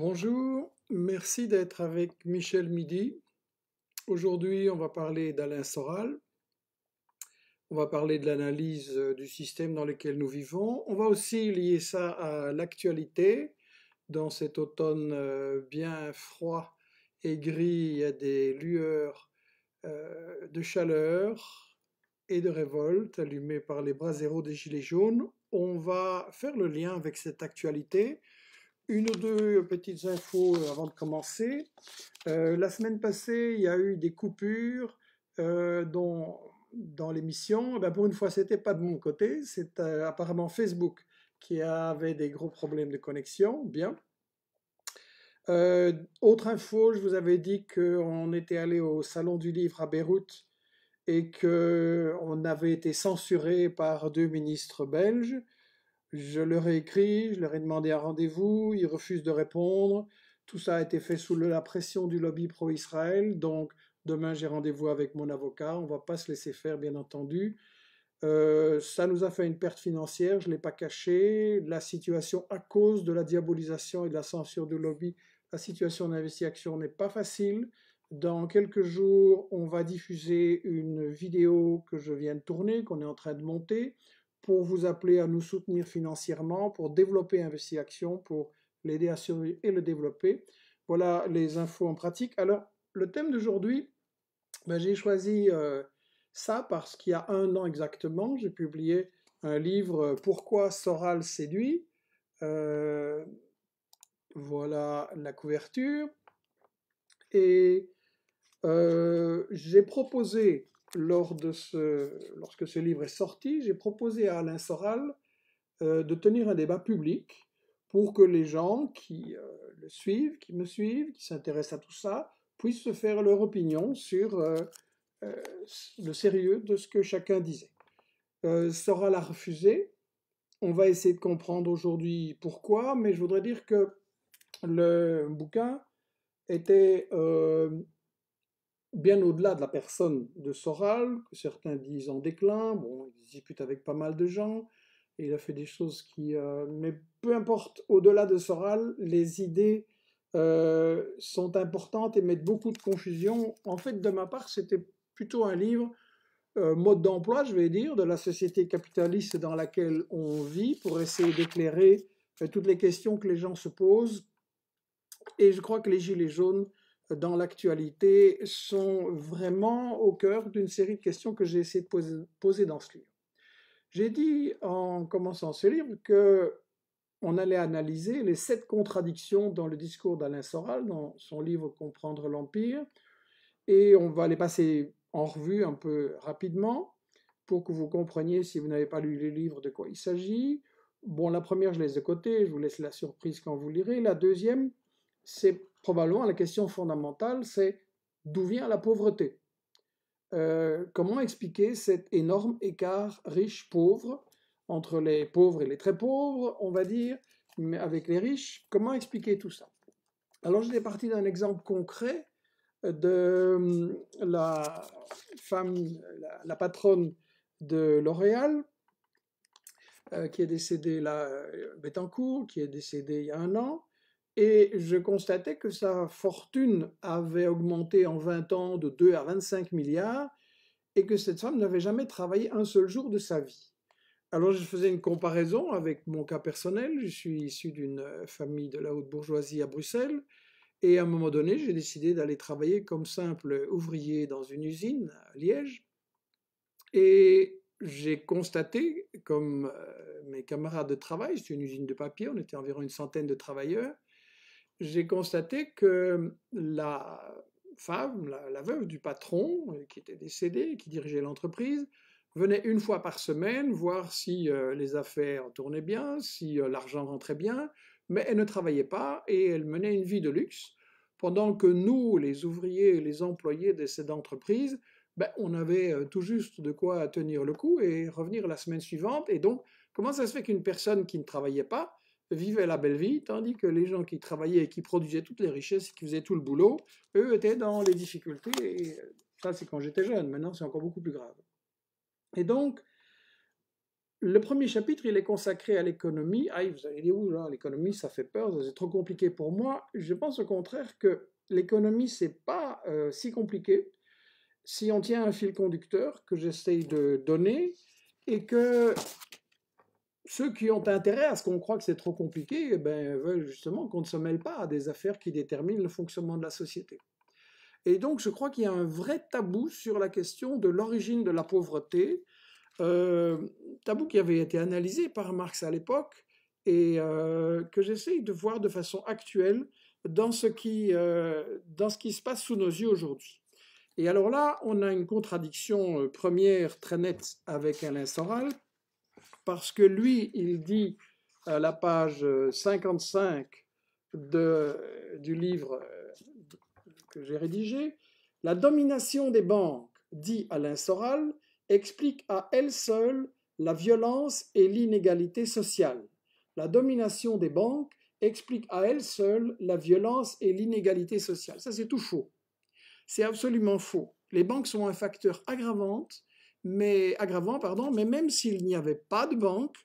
Bonjour, merci d'être avec Michel Midi. Aujourd'hui, on va parler d'Alain Soral. On va parler de l'analyse euh, du système dans lequel nous vivons. On va aussi lier ça à l'actualité. Dans cet automne euh, bien froid et gris, il y a des lueurs euh, de chaleur et de révolte allumées par les bras zéro des Gilets jaunes. On va faire le lien avec cette actualité. Une ou deux petites infos avant de commencer. la semaine passée, il y a eu des coupures dont dans l'émission, eh ben pour une fois, c'était pas de mon côté, c'est euh, apparemment Facebook qui avait des gros problèmes de connexion. Bien. Euh, autre info, je vous avais dit qu'on était allé au Salon du Livre à Beyrouth et qu'on avait été censuré par deux ministres belges. Je leur ai écrit, je leur ai demandé un rendez-vous, ils refusent de répondre. Tout ça a été fait sous la pression du lobby pro-Israël, donc Demain, j'ai rendez-vous avec mon avocat. On ne va pas se laisser faire, bien entendu. Euh, ça nous a fait une perte financière, je ne l'ai pas caché. La situation, à cause de la diabolisation et de la censure du lobby, la situation d'investigation n'est pas facile. Dans quelques jours, on va diffuser une vidéo que je viens de tourner, qu'on est en train de monter, pour vous appeler à nous soutenir financièrement, pour développer Investigation, pour l'aider à survivre et le développer. Voilà les infos en pratique. Alors, le thème d'aujourd'hui, ben, j'ai choisi euh, ça parce qu'il y a un an exactement, j'ai publié un livre euh, Pourquoi Soral séduit. Euh, voilà la couverture. Et j'ai proposé, lorsque ce livre est sorti, j'ai proposé à Alain Soral de tenir un débat public pour que les gens qui le suivent, qui me suivent, qui s'intéressent à tout ça, puissent se faire leur opinion sur euh, euh, le sérieux de ce que chacun disait. Euh, Sora l'a refusé. On va essayer de comprendre aujourd'hui pourquoi, mais je voudrais dire que le bouquin était bien au-delà de la personne de Soral, que certains disent en déclin. Bon, il discute avec pas mal de gens, il a fait des choses qui. mais peu importe, au-delà de Soral, les idées euh, sont importantes et mettent beaucoup de confusion. En fait, de ma part, c'était plutôt un livre euh, mode d'emploi, je vais dire, de la société capitaliste dans laquelle on vit pour essayer d'éclairer euh, toutes les questions que les gens se posent. Et je crois que les Gilets jaunes, dans l'actualité, sont vraiment au cœur d'une série de questions que j'ai essayé de poser, dans ce livre. J'ai dit en commençant ce livre que on allait analyser les sept contradictions dans le discours d'Alain Soral, dans son livre Comprendre l'Empire, et on va les passer en revue un peu rapidement pour que vous compreniez, si vous n'avez pas lu les livres, de quoi il s'agit. Bon, la première, je laisse de côté, je vous laisse la surprise quand vous lirez. La deuxième, c'est probablement la question fondamentale, c'est d'où vient la pauvreté. Euh, Comment expliquer cet énorme écart riche-pauvre entre les pauvres et les très pauvres, on va dire, mais avec les riches? Comment expliquer tout ça? Alors j'étais parti d'un exemple concret de hum, la femme, la, patronne de L'Oréal, euh, qui est décédée là, euh, Bettencourt, qui est décédée il y a un an, et je constatais que sa fortune avait augmenté en 20 ans de 2 à 25 milliards, et que cette femme n'avait jamais travaillé un seul jour de sa vie. Alors je faisais une comparaison avec mon cas personnel. Je suis issu d'une euh, famille de la haute bourgeoisie à Bruxelles. Et à un moment donné, j'ai décidé d'aller travailler comme simple ouvrier dans une usine à Liège. Et j'ai constaté, comme euh, mes camarades de travail, c'est une usine de papier, on était environ une centaine de travailleurs, j'ai constaté que la femme, la, veuve du patron, euh, qui était décédée, qui dirigeait l'entreprise, venait une fois par semaine voir si euh, les affaires tournaient bien, si euh, l'argent rentrait bien, mais elle ne travaillait pas et elle menait une vie de luxe, pendant que nous, les ouvriers et les employés de cette entreprise, ben, on avait tout juste de quoi tenir le coup et revenir la semaine suivante. Et donc, comment ça se fait qu'une personne qui ne travaillait pas vivait la belle vie, tandis que les gens qui travaillaient et qui produisaient toutes les richesses et qui faisaient tout le boulot, eux étaient dans les difficultés. Ça, c'est quand j'étais jeune. Maintenant, c'est encore beaucoup plus grave. Et donc, le premier chapitre, il est consacré à l'économie. Ah, vous allez dire, là, l'économie, ça fait peur, c'est trop compliqué pour moi. Je pense au contraire que l'économie, c'est pas euh, si compliqué si on tient un fil conducteur que j'essaye de donner et que ceux qui ont intérêt à ce qu'on croit que c'est trop compliqué, eh ben, veulent justement qu'on ne se mêle pas à des affaires qui déterminent le fonctionnement de la société. Et donc, je crois qu'il y a un vrai tabou sur la question de l'origine de la pauvreté, euh, tabou qui avait été analysé par Marx à l'époque et euh, que j'essaye de voir de façon actuelle dans ce, qui, euh, dans ce qui se passe sous nos yeux aujourd'hui. Et alors là, on a une contradiction première très nette avec Alain Soral, parce que lui, il dit à la page 55 de, du livre que j'ai rédigé, La domination des banques, dit Alain Soral, explique à elle seule la violence et l'inégalité sociale. La domination des banques explique à elle seule la violence et l'inégalité sociale. Ça, c'est tout faux. C'est absolument faux. Les banques sont un facteur aggravant, mais, aggravant, pardon, mais même s'il n'y avait pas de banques,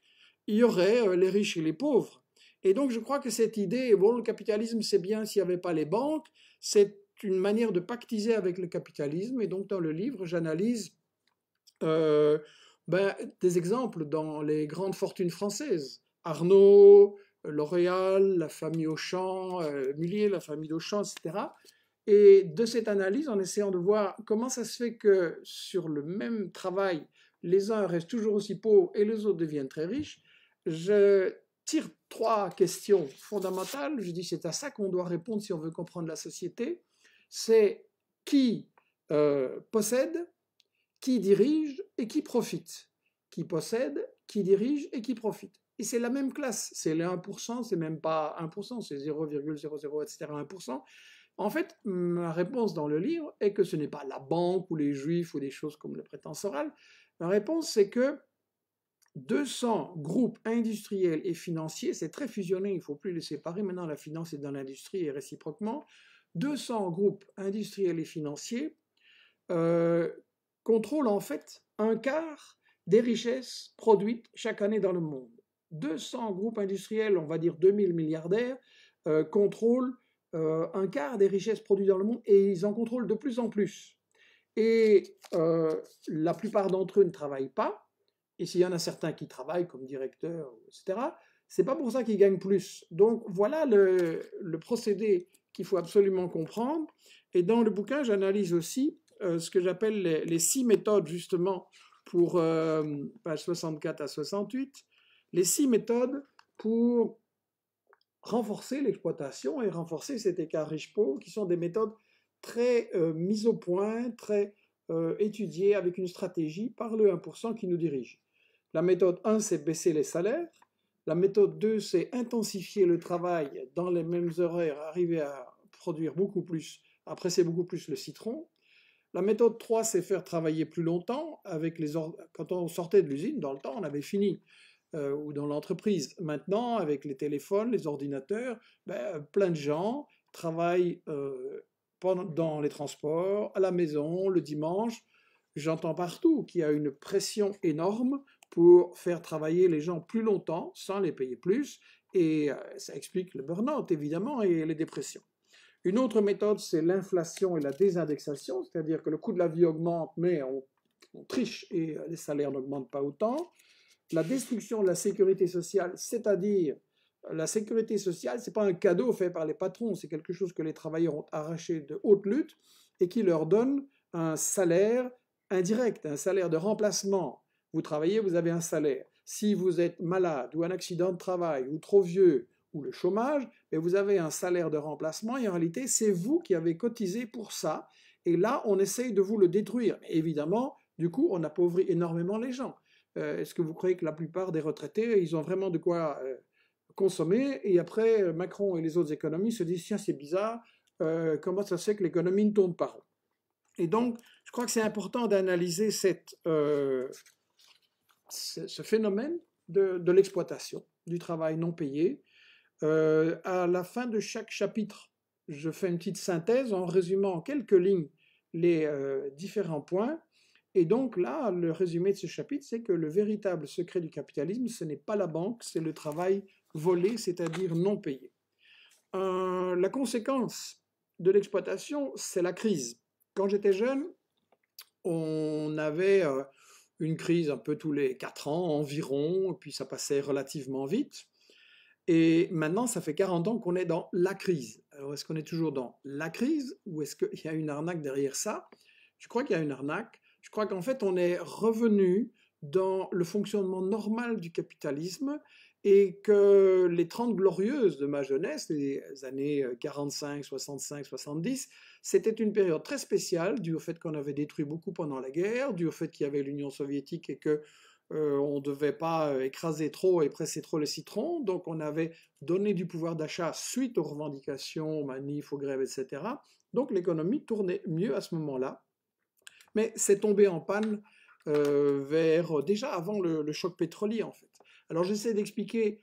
il y aurait euh, les riches et les pauvres. Et donc, je crois que cette idée, bon, le capitalisme, c'est bien s'il n'y avait pas les banques, c'est une manière de pactiser avec le capitalisme. Et donc, dans le livre, j'analyse euh, ben, des exemples dans les grandes fortunes françaises. Arnaud, L'Oréal, la famille Auchan, euh, la famille Auchan, etc. Et de cette analyse, en essayant de voir comment ça se fait que sur le même travail, les uns restent toujours aussi pauvres et les autres deviennent très riches, je tire trois questions fondamentales. Je dis c'est à ça qu'on doit répondre si on veut comprendre la société. C'est qui euh, possède, qui dirige et qui profite. Qui possède, qui dirige et qui profite. Et c'est la même classe. C'est les 1%, c'est même pas 1%, c'est 0,00, etc. 1%. En fait, ma réponse dans le livre est que ce n'est pas la banque ou les juifs ou des choses comme le prétend Soral. Ma réponse, c'est que 200 groupes industriels et financiers, c'est très fusionné, il ne faut plus les séparer. Maintenant, la finance est dans l'industrie et réciproquement. 200 groupes industriels et financiers euh, contrôlent en fait un quart des richesses produites chaque année dans le monde. 200 groupes industriels, on va dire 2000 milliardaires, euh, contrôlent euh, un quart des richesses produites dans le monde et ils en contrôlent de plus en plus. Et euh, la plupart d'entre eux ne travaillent pas. Et s'il y en a certains qui travaillent comme directeurs, etc., c'est pas pour ça qu'ils gagnent plus. Donc voilà le, procédé qu'il faut absolument comprendre. Et dans le bouquin, j'analyse aussi ce que j'appelle les, six méthodes justement pour euh, page 64 à 68, les six méthodes pour renforcer l'exploitation et renforcer cet écart riche-pauvre, qui sont des méthodes très euh, mises au point, très euh, étudiées avec une stratégie par le 1% qui nous dirige. La méthode 1, c'est baisser les salaires. La méthode 2, c'est intensifier le travail dans les mêmes horaires, arriver à produire beaucoup plus, à presser beaucoup plus le citron. La méthode 3, c'est faire travailler plus longtemps. Avec les Quand on sortait de l'usine, dans le temps, on avait fini. Euh, ou dans l'entreprise. Maintenant, avec les téléphones, les ordinateurs, ben, plein de gens travaillent euh, dans les transports, à la maison, le dimanche. J'entends partout qu'il y a une pression énorme pour faire travailler les gens plus longtemps sans les payer plus. Et euh, ça explique le burn-out, évidemment, et les dépressions. Une autre méthode, c'est l'inflation et la désindexation, c'est-à-dire que le coût de la vie augmente, mais on, triche et les salaires n'augmentent pas autant. La destruction de la sécurité sociale, c'est-à-dire la sécurité sociale, ce n'est pas un cadeau fait par les patrons, c'est quelque chose que les travailleurs ont arraché de haute lutte et qui leur donne un salaire indirect, un salaire de remplacement. Vous travaillez, vous avez un salaire. Si vous êtes malade ou un accident de travail ou trop vieux ou le chômage, mais vous avez un salaire de remplacement et en réalité, c'est vous qui avez cotisé pour ça. Et là, on essaye de vous le détruire. Évidemment, du coup, on appauvrit énormément les gens. Euh, est-ce que vous croyez que la plupart des retraités, ils ont vraiment de quoi euh, consommer? Et après, Macron et les autres économies se disent, tiens, c'est bizarre, euh, comment ça se fait que l'économie ne tourne pas Et donc, je crois que c'est important d'analyser ce phénomène de, l'exploitation, du travail non payé, à la fin de chaque chapitre, je fais une petite synthèse en résumant en quelques lignes les différents points. Et donc là, le résumé de ce chapitre, c'est que le véritable secret du capitalisme, ce n'est pas la banque, c'est le travail volé, c'est-à-dire non payé. Euh, la conséquence de l'exploitation, c'est la crise. Quand j'étais jeune, on avait euh, une crise un peu tous les quatre ans environ, puis ça passait relativement vite. Et maintenant, ça fait 40 ans qu'on est dans la crise. Alors, est-ce qu'on est toujours dans la crise ou est-ce qu'il y a une arnaque derrière ça? Je crois qu'il y a une arnaque. Je crois qu'en fait, on est revenu dans le fonctionnement normal du capitalisme et que les 30 glorieuses de ma jeunesse, les années 45, 65, 70, c'était une période très spéciale, due au fait qu'on avait détruit beaucoup pendant la guerre, due au fait qu'il y avait l'Union soviétique et que euh, on ne devait pas euh, écraser trop et presser trop le citron, donc on avait donné du pouvoir d'achat suite aux revendications, aux manifs, aux grèves, etc. Donc l'économie tournait mieux à ce moment-là, mais c'est tombé en panne euh, vers déjà avant le choc pétrolier en fait. Alors j'essaie d'expliquer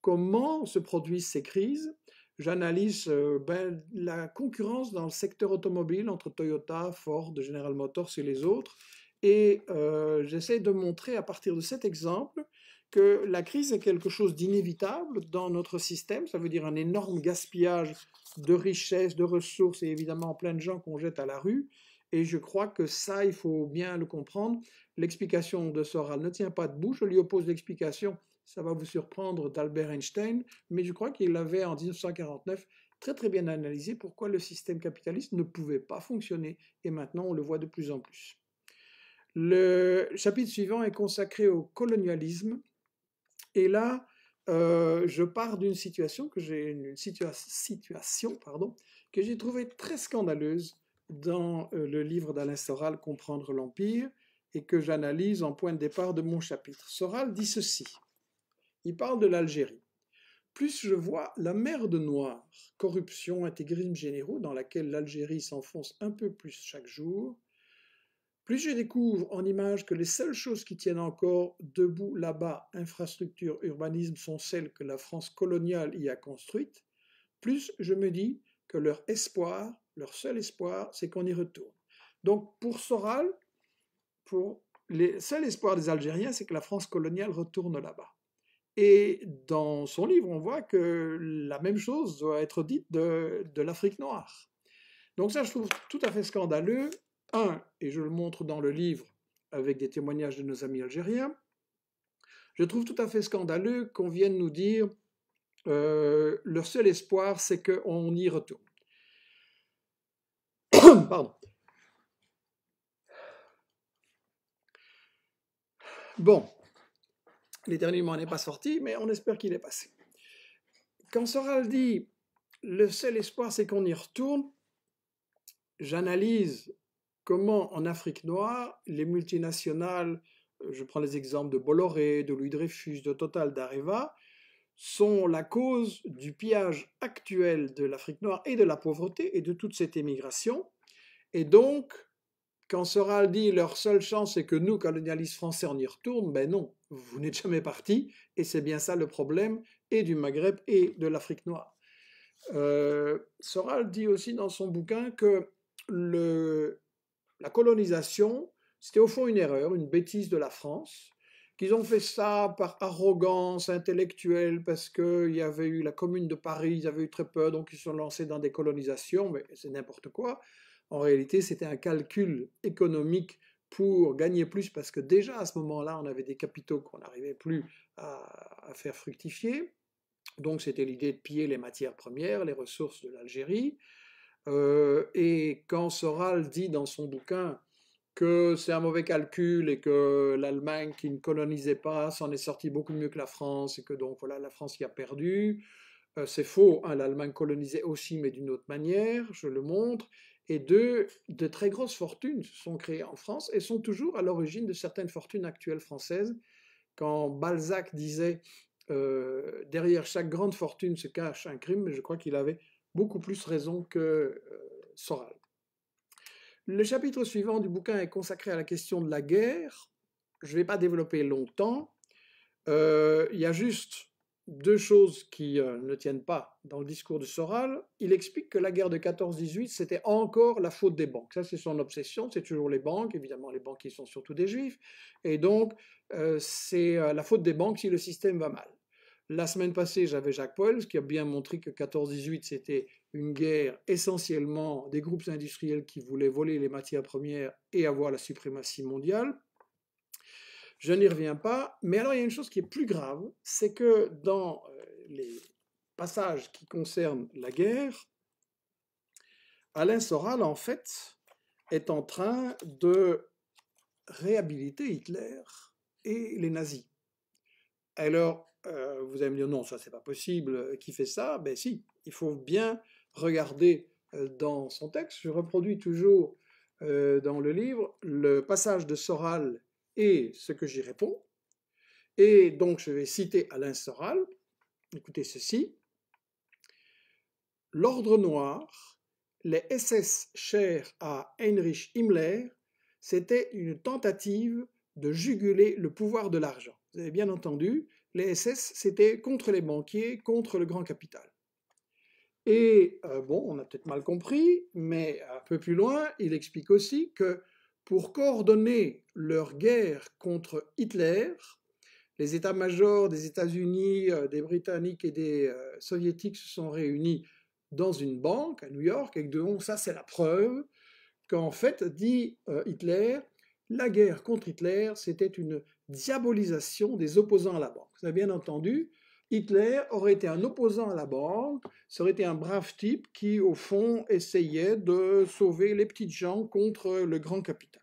comment se produisent ces crises. J'analyse euh, ben, la concurrence dans le secteur automobile entre Toyota, Ford, General Motors et les autres. Et euh, j'essaie de montrer à partir de cet exemple que la crise est quelque chose d'inévitable dans notre système. Ça veut dire un énorme gaspillage de richesses, de ressources et évidemment plein de gens qu'on jette à la rue. Et je crois que ça, il faut bien le comprendre. L'explication de Soral ne tient pas debout. Je lui oppose l'explication, ça va vous surprendre, d'Albert Einstein, mais je crois qu'il avait en 1949 très très bien analysé pourquoi le système capitaliste ne pouvait pas fonctionner. Et maintenant, on le voit de plus en plus. Le chapitre suivant est consacré au colonialisme. Et là, euh, je pars d'une situation que j'ai que j'ai trouvée très scandaleuse dans euh, le livre d'Alain Soral, Comprendre l'Empire, et que j'analyse en point de départ de mon chapitre. Soral dit ceci. Il parle de l'Algérie. Plus je vois la mer de noir, corruption, intégrisme généraux, dans laquelle l'Algérie s'enfonce un peu plus chaque jour, plus je découvre en image que les seules choses qui tiennent encore debout là-bas, infrastructure, urbanisme, sont celles que la France coloniale y a construites, plus je me dis que leur espoir leur seul espoir, c'est qu'on y retourne. Donc pour Soral, pour les seul espoir des Algériens, c'est que la France coloniale retourne là-bas. Et dans son livre, on voit que la même chose doit être dite de, l'Afrique noire. Donc ça, je trouve tout à fait scandaleux. Un, et je le montre dans le livre avec des témoignages de nos amis algériens, je trouve tout à fait scandaleux qu'on vienne nous dire euh, leur seul espoir, c'est qu'on y retourne. Pardon. Bon, l'éternuement n'est pas sorti, mais on espère qu'il est passé. Quand Soral dit le seul espoir c'est qu'on y retourne, j'analyse comment en Afrique noire, les multinationales, je prends les exemples de Bolloré, de Louis Dreyfus, de Total, d'Areva, sont la cause du pillage actuel de l'Afrique noire et de la pauvreté et de toute cette émigration. Et donc, quand Soral dit leur seule chance c'est que nous, colonialistes français, on y retourne, ben non, vous n'êtes jamais partis, et c'est bien ça le problème, et du Maghreb et de l'Afrique noire. Euh, Soral dit aussi dans son bouquin que la colonisation, c'était au fond une erreur, une bêtise de la France, qu'ils ont fait ça par arrogance intellectuelle, parce qu'il y avait eu la commune de Paris, ils avaient eu très peur, donc ils se sont lancés dans des colonisations, mais c'est n'importe quoi. En réalité, c'était un calcul économique pour gagner plus, parce que déjà à ce moment-là, on avait des capitaux qu'on n'arrivait plus à, faire fructifier. Donc c'était l'idée de piller les matières premières, les ressources de l'Algérie. Euh, et quand Soral dit dans son bouquin que c'est un mauvais calcul et que l'Allemagne qui ne colonisait pas s'en est sortie beaucoup mieux que la France et que donc voilà la France y a perdu. Euh, c'est faux, hein, l'Allemagne colonisait aussi mais d'une autre manière, je le montre. Et deux, de très grosses fortunes se sont créées en France et sont toujours à l'origine de certaines fortunes actuelles françaises. Quand Balzac disait euh, derrière chaque grande fortune se cache un crime, je crois qu'il avait beaucoup plus raison que euh, Soral. Le chapitre suivant du bouquin est consacré à la question de la guerre. Je ne vais pas développer longtemps. Euh, il y a juste deux choses qui euh, ne tiennent pas dans le discours de Soral. Il explique que la guerre de 14-18, c'était encore la faute des banques. Ça, c'est son obsession, c'est toujours les banques. Évidemment, les banquiers sont surtout des juifs. Et donc, euh, c'est euh, la faute des banques si le système va mal. La semaine passée, j'avais Jacques Poels qui a bien montré que 14-18, c'était une guerre essentiellement des groupes industriels qui voulaient voler les matières premières et avoir la suprématie mondiale. Je n'y reviens pas, mais alors il y a une chose qui est plus grave, c'est que dans euh, les passages qui concernent la guerre, Alain Soral, en fait, est en train de réhabiliter Hitler et les nazis. Alors, euh, vous allez me dire, non, ça c'est pas possible, qui fait ça? Ben si, il faut bien regarder euh, dans son texte. Je reproduis toujours dans le livre le passage de Soral et ce que j'y réponds. Et donc je vais citer Alain Soral. Écoutez ceci. L'ordre noir, les SS chers à Heinrich Himmler, c'était une tentative de juguler le pouvoir de l'argent. Vous avez bien entendu, les SS, c'était contre les banquiers, contre le grand capital. Et euh, bon, on a peut-être mal compris, mais un peu plus loin, il explique aussi que pour coordonner leur guerre contre Hitler, les états-majors des États-Unis, euh, des Britanniques et des euh, Soviétiques se sont réunis dans une banque à New York, et donc ça c'est la preuve qu'en fait, dit euh, Hitler, la guerre contre Hitler, c'était une diabolisation des opposants à la banque. Vous avez bien entendu, Hitler aurait été un opposant à la banque, ça aurait été un brave type qui, au fond, essayait de sauver les petites gens contre le grand capital.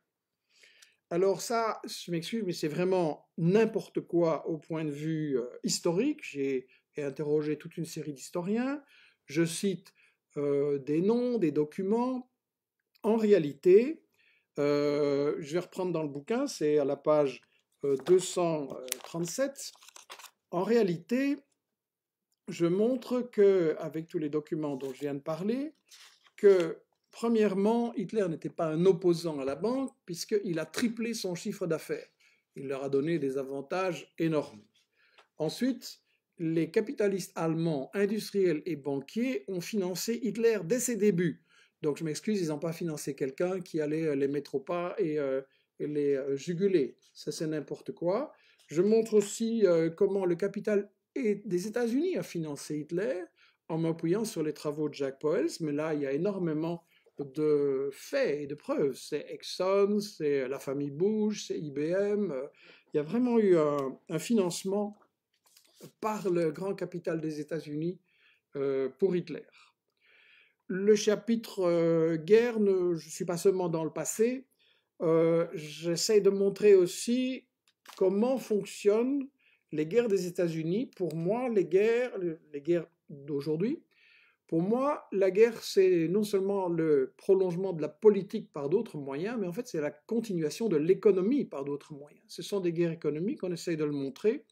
Alors ça, je m'excuse, mais c'est vraiment n'importe quoi au point de vue euh, historique. J'ai interrogé toute une série d'historiens. Je cite euh, des noms, des documents. En réalité, euh, je vais reprendre dans le bouquin, c'est à la page 237. En réalité, je montre que, avec tous les documents dont je viens de parler, que Premièrement, Hitler n'était pas un opposant à la banque puisqu'il a triplé son chiffre d'affaires. Il leur a donné des avantages énormes. Ensuite, les capitalistes allemands, industriels et banquiers ont financé Hitler dès ses débuts. Donc je m'excuse, ils n'ont pas financé quelqu'un qui allait euh, les mettre au pas et, euh, les euh, juguler. Ça c'est n'importe quoi. Je montre aussi comment le capital des États-Unis a financé Hitler en m'appuyant sur les travaux de Jack Poels, mais là il y a énormément de faits et de preuves. C'est Exxon, c'est la famille Bush, c'est IBM. Il y a vraiment eu un, financement par le grand capital des États-Unis euh, pour Hitler. Le chapitre euh, guerre, je ne suis pas seulement dans le passé, euh, j'essaie de montrer aussi comment fonctionnent les guerres des États-Unis. Pour moi, les guerres, les guerres d'aujourd'hui, pour moi, la guerre, c'est non seulement le prolongement de la politique par d'autres moyens, mais en fait, c'est la continuation de l'économie par d'autres moyens. Ce sont des guerres économiques, on essaye de le montrer.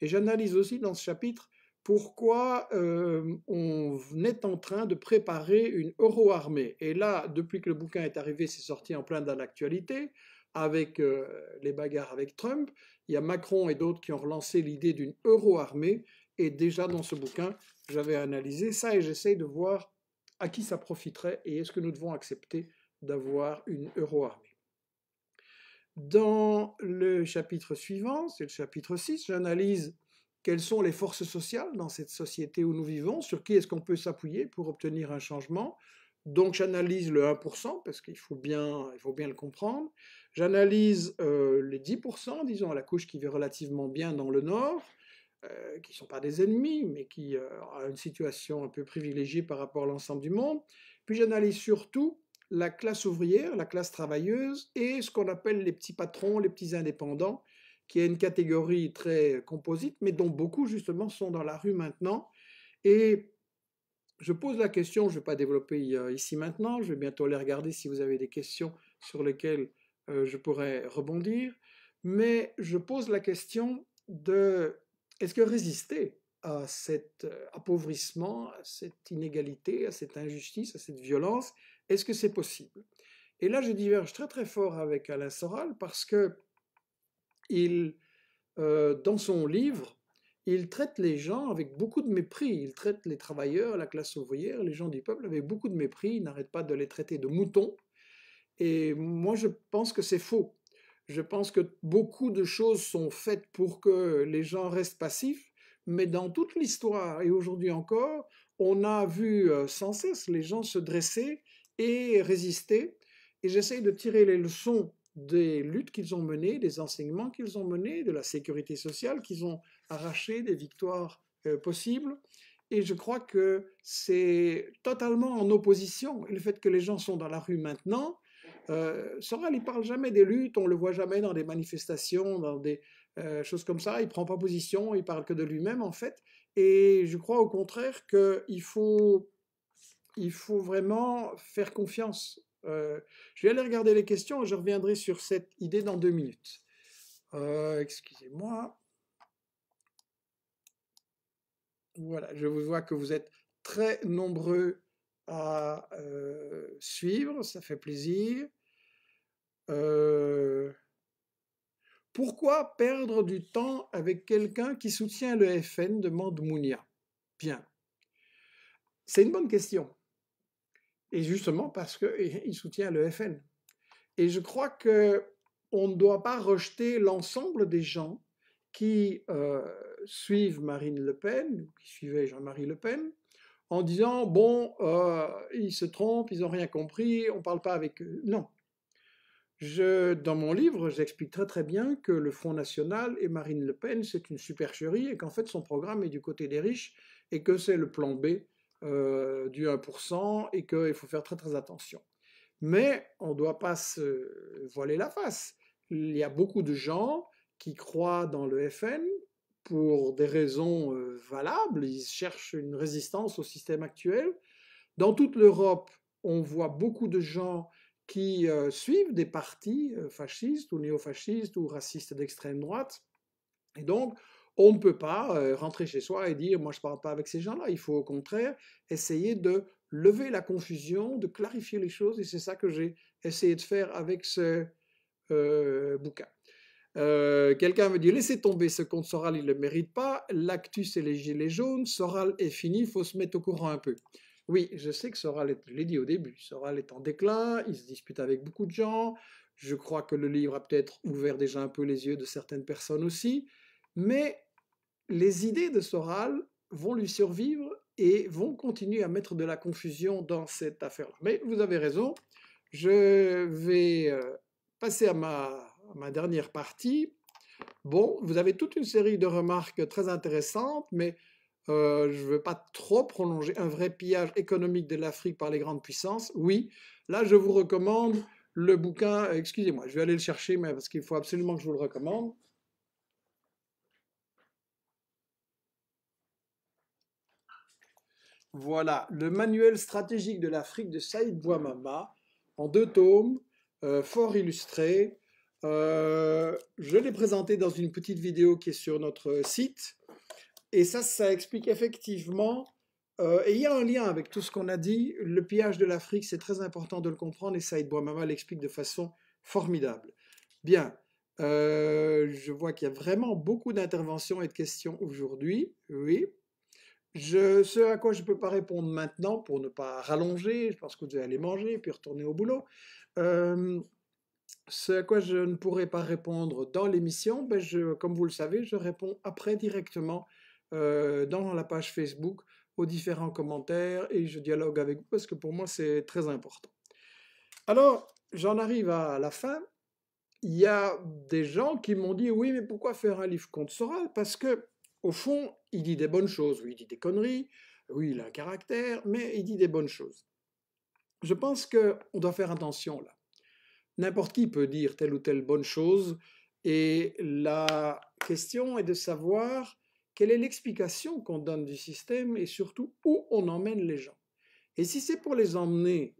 Et j'analyse aussi dans ce chapitre pourquoi euh, on est en train de préparer une euro-armée. Et là, depuis que le bouquin est arrivé, c'est sorti en plein dans l'actualité, avec euh, les bagarres avec Trump. Il y a Macron et d'autres qui ont relancé l'idée d'une euro-armée. Et déjà dans ce bouquin, j'avais analysé ça et j'essaye de voir à qui ça profiterait et est-ce que nous devons accepter d'avoir une euro-armée. Dans le chapitre suivant, c'est le chapitre 6, j'analyse quelles sont les forces sociales dans cette société où nous vivons, sur qui est-ce qu'on peut s'appuyer pour obtenir un changement. Donc j'analyse le 1%, parce qu'il faut bien, il faut bien le comprendre. J'analyse les 10%, disons, à la couche qui vit relativement bien dans le Nord. Qui ne sont pas des ennemis, mais qui euh, ont une situation un peu privilégiée par rapport à l'ensemble du monde. Puis j'analyse surtout la classe ouvrière, la classe travailleuse et ce qu'on appelle les petits patrons, les petits indépendants, qui est une catégorie très composite, mais dont beaucoup justement sont dans la rue maintenant. Et je pose la question, je ne vais pas développer euh, ici maintenant, je vais bientôt les regarder si vous avez des questions sur lesquelles je pourrais rebondir, mais je pose la question de est-ce que résister à cet euh, appauvrissement, à cette inégalité, à cette injustice, à cette violence, est-ce que c'est possible? Et là, je diverge très très fort avec Alain Soral parce que il, euh, dans son livre, il traite les gens avec beaucoup de mépris. Il traite les travailleurs, la classe ouvrière, les gens du peuple avec beaucoup de mépris. Il n'arrête pas de les traiter de moutons. Et moi, je pense que c'est faux. Je pense que beaucoup de choses sont faites pour que les gens restent passifs, mais dans toute l'histoire, et aujourd'hui encore, on a vu euh, sans cesse les gens se dresser et résister. Et j'essaye de tirer les leçons des luttes qu'ils ont menées, des enseignements qu'ils ont menés, de la sécurité sociale qu'ils ont arraché, des victoires euh, possibles. Et je crois que c'est totalement en opposition. Le fait que les gens sont dans la rue maintenant, euh, Soral, il parle jamais des luttes, on le voit jamais dans des manifestations, dans des euh, choses comme ça. Il prend pas position, il parle que de lui-même en fait. Et je crois au contraire qu'il faut, il faut vraiment faire confiance euh, je vais aller regarder les questions et je reviendrai sur cette idée dans deux minutes. Euh, excusez-moi. Voilà, je vous vois que vous êtes très nombreux à euh, suivre, ça fait plaisir. pourquoi perdre du temps avec quelqu'un qui soutient le FN demande Mounia. Bien. C'est une bonne question. Et justement parce qu'il soutient le FN. Et je crois que on ne doit pas rejeter l'ensemble des gens qui euh, suivent Marine Le Pen, qui suivaient Jean-Marie Le Pen, en disant bon, euh, ils se trompent, ils n'ont rien compris, on ne parle pas avec eux. Non. Je, dans mon livre, j'explique très très bien que le Front National et Marine Le Pen, c'est une supercherie et qu'en fait son programme est du côté des riches et que c'est le plan B euh, du 1% et qu'il faut faire très très attention. Mais on ne doit pas se voiler la face. Il y a beaucoup de gens qui croient dans le FN pour des raisons euh, valables, ils cherchent une résistance au système actuel. Dans toute l'Europe, on voit beaucoup de gens qui euh, suivent des partis fascistes ou néofascistes ou racistes d'extrême droite. Et donc, on ne peut pas euh, rentrer chez soi et dire moi je ne parle pas avec ces gens-là. Il faut au contraire essayer de lever la confusion, de clarifier les choses et c'est ça que j'ai essayé de faire avec ce euh, bouquin. Euh, quelqu'un me dit laissez tomber ce compte Soral, il ne le mérite pas. L'actus et les gilets jaunes, Soral est fini, il faut se mettre au courant un peu. Oui, je sais que Soral, est, je l'ai dit au début, Soral est en déclin, il se dispute avec beaucoup de gens. Je crois que le livre a peut-être ouvert déjà un peu les yeux de certaines personnes aussi. Mais les idées de Soral vont lui survivre et vont continuer à mettre de la confusion dans cette affaire-là. Mais vous avez raison, je vais euh, passer à ma, dernière partie. Bon, vous avez toute une série de remarques très intéressantes, mais euh, je ne veux pas trop prolonger un vrai pillage économique de l'Afrique par les grandes puissances. Oui, là je vous recommande le bouquin, excusez-moi, je vais aller le chercher, mais parce qu'il faut absolument que je vous le recommande. Voilà, le manuel stratégique de l'Afrique de Saïd Bouamama, en deux tomes, euh, fort illustré. Euh, je l'ai présenté dans une petite vidéo qui est sur notre site. Et ça, ça explique effectivement, euh, et il y a un lien avec tout ce qu'on a dit, le pillage de l'Afrique, c'est très important de le comprendre, et Saïd Bouamama l'explique de façon formidable. Bien, je vois qu'il y a vraiment beaucoup d'interventions et de questions aujourd'hui. Oui, ce à quoi je ne peux pas répondre maintenant pour ne pas rallonger, je pense que vous devez aller manger puis retourner au boulot. Euh, ce à quoi je ne pourrai pas répondre dans l'émission, ben je, comme vous le savez, je réponds après directement dans la page Facebook aux différents commentaires et je dialogue avec vous parce que pour moi c'est très important. Alors, j'en arrive à la fin. Il y a des gens qui m'ont dit oui, mais pourquoi faire un livre contre Soral? Parce que au fond, il dit des bonnes choses, oui, il dit des conneries, oui, il a un caractère, mais il dit des bonnes choses. Je pense qu'on doit faire attention là. N'importe qui peut dire telle ou telle bonne chose, et la question est de savoir quelle est l'explication qu'on donne du système et surtout où on emmène les gens. Et si c'est pour les emmener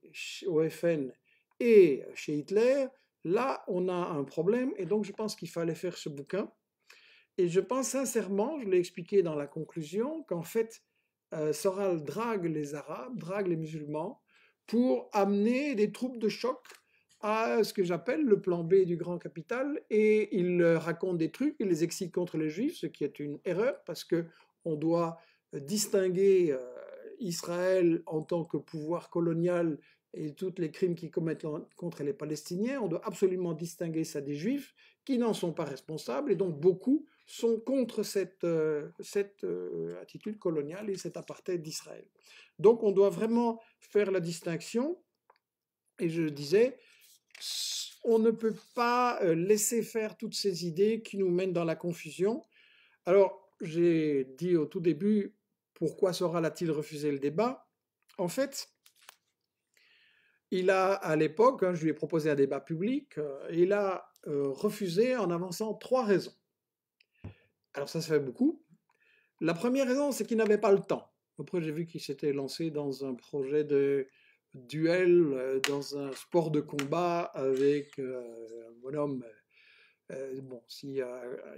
au FN et chez Hitler, là on a un problème, et donc je pense qu'il fallait faire ce bouquin et je pense sincèrement, je l'ai expliqué dans la conclusion, qu'en fait, euh, Soral drague les Arabes, drague les musulmans, pour amener des troupes de choc à ce que j'appelle le plan B du grand capital et il raconte des trucs, il les excite contre les juifs, ce qui est une erreur parce que on doit distinguer euh, Israël en tant que pouvoir colonial et tous les crimes qu'ils commettent contre les Palestiniens, on doit absolument distinguer ça des Juifs qui n'en sont pas responsables et donc beaucoup sont contre cette, euh, euh, attitude coloniale et cet apartheid d'Israël. Donc on doit vraiment faire la distinction et je disais, on ne peut pas euh, laisser faire toutes ces idées qui nous mènent dans la confusion. Alors, j'ai dit au tout début, pourquoi Soral a-t-il refusé le débat? En fait, il a, à l'époque, hein, je lui ai proposé un débat public, il a refusé en avançant trois raisons. Alors ça, ça fait beaucoup. La première raison, c'est qu'il n'avait pas le temps. Après, j'ai vu qu'il s'était lancé dans un projet de duel euh, dans un sport de combat avec un bonhomme. bon, si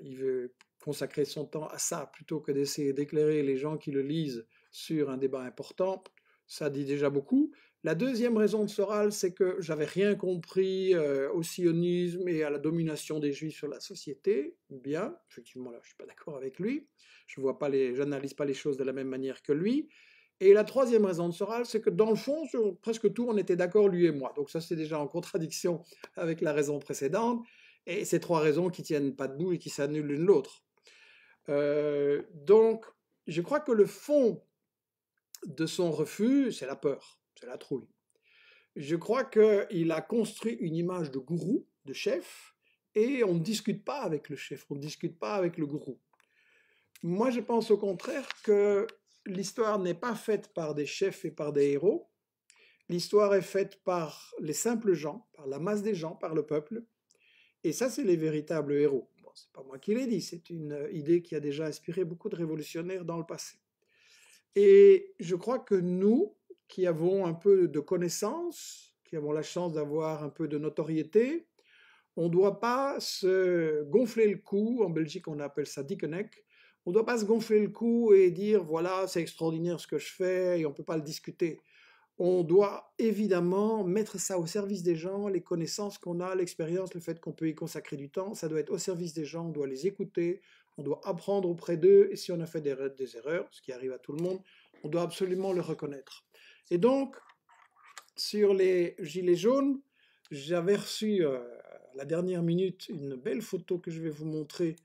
il veut consacrer son temps à ça plutôt que d'essayer d'éclairer les gens qui le lisent sur un débat important, ça dit déjà beaucoup. La deuxième raison de Soral, c'est que j'avais rien compris euh, au sionisme et à la domination des juifs sur la société. Bien, effectivement, là, je suis pas d'accord avec lui. Je vois pas les, j'analyse pas les choses de la même manière que lui. Et la troisième raison de Soral, c'est que dans le fond, sur presque tout, on était d'accord, lui et moi. Donc ça, c'est déjà en contradiction avec la raison précédente. Et ces trois raisons qui tiennent pas debout et qui s'annulent l'une l'autre. Euh, donc, je crois que le fond de son refus, c'est la peur, c'est la trouille. Je crois qu'il a construit une image de gourou, de chef, et on ne discute pas avec le chef, on ne discute pas avec le gourou. Moi, je pense au contraire que l'histoire n'est pas faite par des chefs et par des héros. L'histoire est faite par les simples gens, par la masse des gens, par le peuple. Et ça, c'est les véritables héros. C'est pas moi qui l'ai dit, c'est une idée qui a déjà inspiré beaucoup de révolutionnaires dans le passé. Et je crois que nous, qui avons un peu de connaissances, qui avons la chance d'avoir un peu de notoriété, on ne doit pas se gonfler le cou, en Belgique on appelle ça dickeneck, on ne doit pas se gonfler le cou et dire voilà c'est extraordinaire ce que je fais et on ne peut pas le discuter. On doit évidemment mettre ça au service des gens, les connaissances qu'on a, l'expérience, le fait qu'on peut y consacrer du temps, ça doit être au service des gens, on doit les écouter, on doit apprendre auprès d'eux, et si on a fait des, erreurs, ce qui arrive à tout le monde, on doit absolument le reconnaître. Et donc, sur les gilets jaunes, j'avais reçu euh, à la dernière minute une belle photo que je vais vous montrer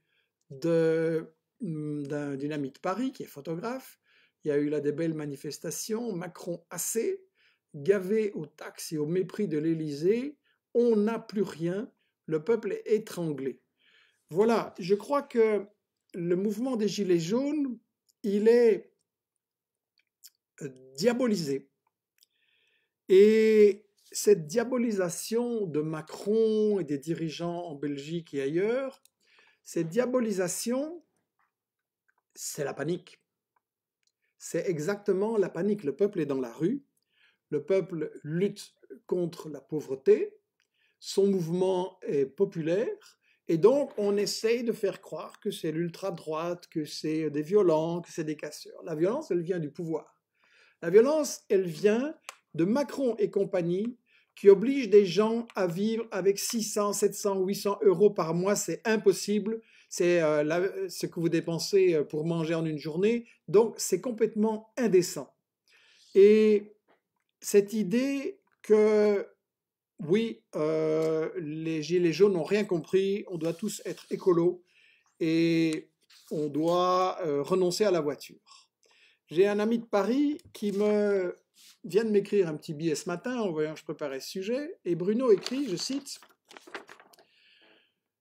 mm, d'une amie de Paris qui est photographe. Il y a eu là des belles manifestations, Macron assez, gavé aux taxes et au mépris de l'Élysée, on n'a plus rien, le peuple est étranglé. Voilà, je crois que le mouvement des Gilets jaunes, il est euh, diabolisé. Et cette diabolisation de Macron et des dirigeants en Belgique et ailleurs, cette diabolisation, c'est la panique. C'est exactement la panique. Le peuple est dans la rue, le peuple lutte contre la pauvreté, son mouvement est populaire, et donc, on essaye de faire croire que c'est l'ultra-droite, que c'est des violents, que c'est des casseurs. La violence, elle vient du pouvoir. La violence, elle vient de Macron et compagnie qui obligent des gens à vivre avec 600, 700, 800 euros par mois. C'est impossible. C'est euh, ce que vous dépensez euh, pour manger en une journée. Donc, c'est complètement indécent. Et cette idée que oui, euh, les gilets jaunes n'ont rien compris, on doit tous être écolos et on doit renoncer à la voiture. J'ai un ami de Paris qui me vient de m'écrire un petit billet ce matin en voyant que je préparais ce sujet, et Bruno écrit, je cite,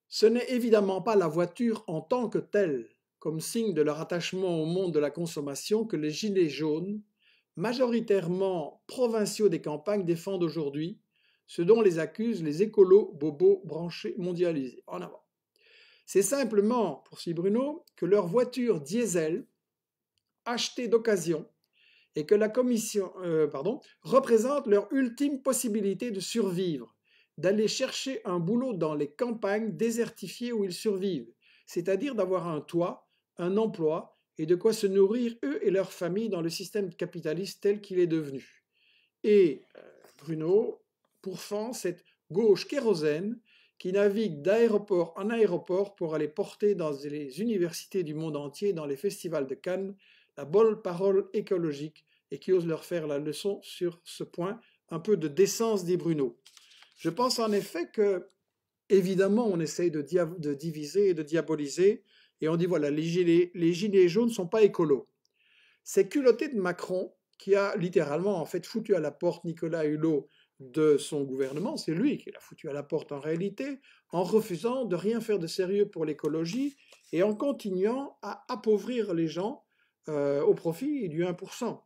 Ce n'est évidemment pas la voiture en tant que telle, comme signe de leur attachement au monde de la consommation, que les gilets jaunes, majoritairement provinciaux des campagnes, défendent aujourd'hui, ce dont les accusent les écolos bobos branchés mondialisés. En avant. C'est simplement, poursuit Bruno, que leur voiture diesel, achetée d'occasion, et que la commission euh, pardon, représente leur ultime possibilité de survivre, d'aller chercher un boulot dans les campagnes désertifiées où ils survivent, c'est-à-dire d'avoir un toit, un emploi et de quoi se nourrir eux et leurs familles dans le système capitaliste tel qu'il est devenu. Et euh, Bruno pourfend cette gauche kérosène qui navigue d'aéroport en aéroport pour aller porter dans les universités du monde entier, dans les festivals de Cannes, la bonne parole écologique et qui ose leur faire la leçon sur ce point, un peu de décence des Bruno. Je pense en effet que, évidemment, on essaye de, diviser et de diaboliser, et on dit voilà, les gilets, les gilets jaunes ne sont pas écolos. C'est culotté de Macron qui a littéralement en fait foutu à la porte Nicolas Hulot de son gouvernement, c'est lui qui l'a foutu à la porte en réalité, en refusant de rien faire de sérieux pour l'écologie et en continuant à appauvrir les gens euh, au profit du 1%.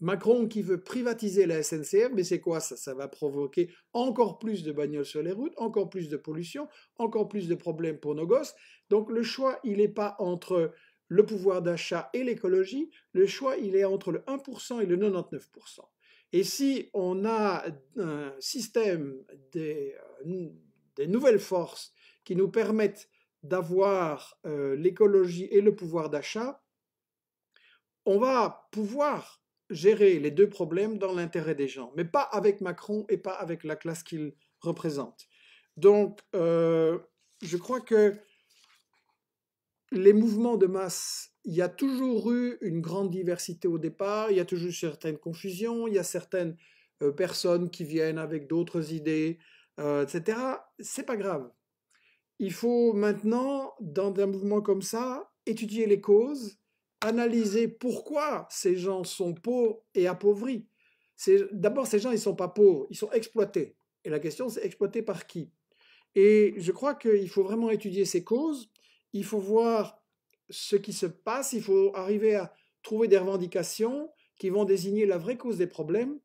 Macron qui veut privatiser la SNCF, mais c'est quoi? Ça Ça va provoquer encore plus de bagnoles sur les routes, encore plus de pollution, encore plus de problèmes pour nos gosses. Donc le choix, il n'est pas entre le pouvoir d'achat et l'écologie, le choix, il est entre le 1% et le 99%. Et si on a un système des, euh, des nouvelles forces qui nous permettent d'avoir euh, l'écologie et le pouvoir d'achat, on va pouvoir gérer les deux problèmes dans l'intérêt des gens, mais pas avec Macron et pas avec la classe qu'il représente. Donc, euh, je crois que les mouvements de masse, il y a toujours eu une grande diversité au départ, il y a toujours certaines confusions, il y a certaines euh, personnes qui viennent avec d'autres idées, euh, etc. C'est pas grave. Il faut maintenant, dans un mouvement comme ça, étudier les causes, analyser pourquoi ces gens sont pauvres et appauvris. D'abord, ces gens, ils ne sont pas pauvres, ils sont exploités. Et la question, c'est exploités par qui? Et je crois qu'il faut vraiment étudier ces causes il faut voir ce qui se passe, il faut arriver à trouver des revendications qui vont désigner la vraie cause des problèmes.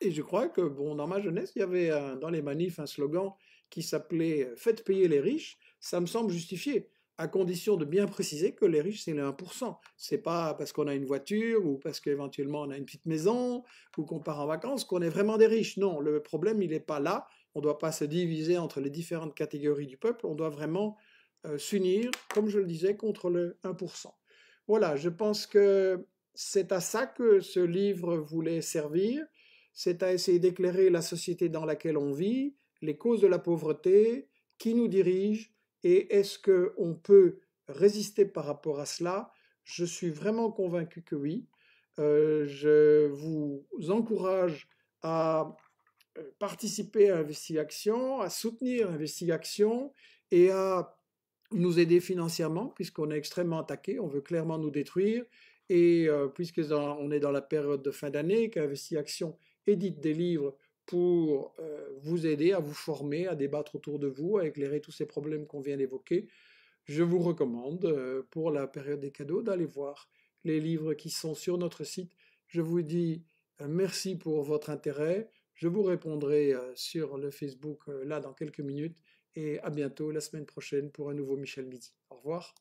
Et je crois que, bon, dans ma jeunesse, il y avait dans les manifs un slogan qui s'appelait Faites payer les riches. Ça me semble justifié, à condition de bien préciser que les riches, c'est les 1%. C'est pas parce qu'on a une voiture ou parce qu'éventuellement on a une petite maison ou qu'on part en vacances qu'on est vraiment des riches. Non, le problème, il n'est pas là. On ne doit pas se diviser entre les différentes catégories du peuple. On doit vraiment euh, s'unir, comme je le disais, contre le 1%. Voilà, je pense que c'est à ça que ce livre voulait servir, c'est à essayer d'éclairer la société dans laquelle on vit, les causes de la pauvreté, qui nous dirige, et est-ce qu'on peut résister par rapport à cela? Je suis vraiment convaincu que oui. Euh, je vous encourage à euh, participer à Investigation, à soutenir Investigation et à nous aider financièrement, puisqu'on est extrêmement attaqué, on veut clairement nous détruire. Et euh, puisque on est dans la période de fin d'année, qu'Investi Action édite des livres pour euh, vous aider à vous former, à débattre autour de vous, à éclairer tous ces problèmes qu'on vient d'évoquer, je vous recommande euh, pour la période des cadeaux d'aller voir les livres qui sont sur notre site. Je vous dis merci pour votre intérêt. Je vous répondrai sur le Facebook là dans quelques minutes et à bientôt la semaine prochaine pour un nouveau Michel Midi. Au revoir.